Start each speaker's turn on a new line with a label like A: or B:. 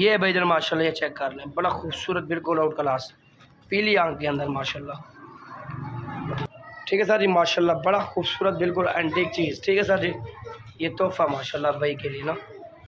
A: ये भाई इधर, माशाल्लाह, ये चेक कर लें। बड़ा खूबसूरत, बिल्कुल आउट क्लास पीली आँख के अंदर, माशाल्लाह। ठीक है सर जी, माशाल्लाह, बड़ा खूबसूरत, बिल्कुल एंटीक चीज़। ठीक है सर जी, ये तोहफा, माशाल्लाह, भाई के लिए ना।